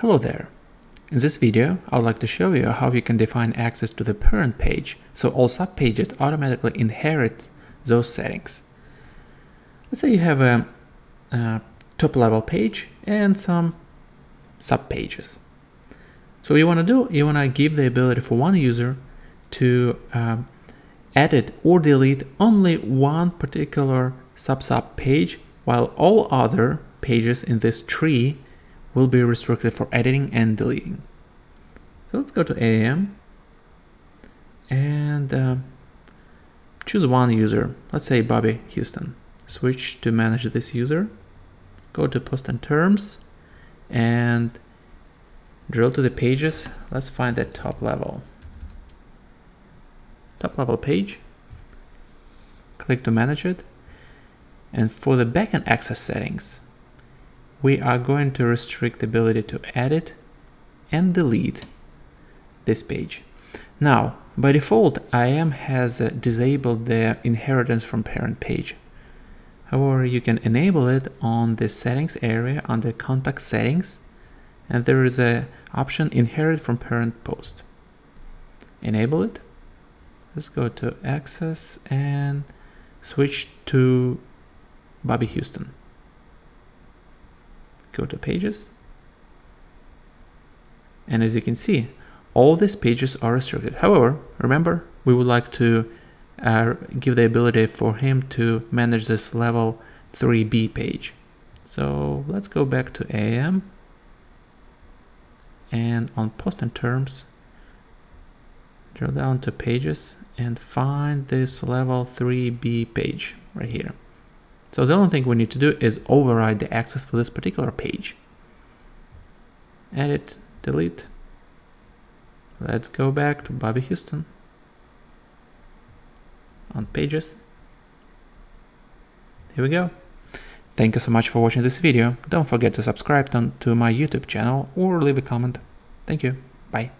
Hello there. In this video, I'd like to show you how you can define access to the parent page so all subpages automatically inherit those settings. Let's say you have a, a top level page and some subpages. So what you want to do, you want to give the ability for one user to um, edit or delete only one particular sub-sub page while all other pages in this tree will be restricted for editing and deleting. So let's go to AAM and uh, choose one user, let's say Bobby Houston. Switch to manage this user, go to post and terms and drill to the pages. Let's find that top level. Top level page, click to manage it. And for the backend access settings, we are going to restrict the ability to edit and delete this page. Now, by default, AAM has uh, disabled the inheritance from parent page. However, you can enable it on the settings area under content settings, and there is a option inherit from parent post. Enable it. Let's go to access and switch to Bobby Houston go to pages. And as you can see, all these pages are restricted. However, remember, we would like to uh, give the ability for him to manage this level 3B page. So let's go back to AAM and on post and terms, drill down to pages and find this level 3B page right here. So the only thing we need to do is override the access for this particular page. Edit, delete. Let's go back to Bobby Houston on pages. Here we go. Thank you so much for watching this video. Don't forget to subscribe to, my YouTube channel or leave a comment. Thank you. Bye.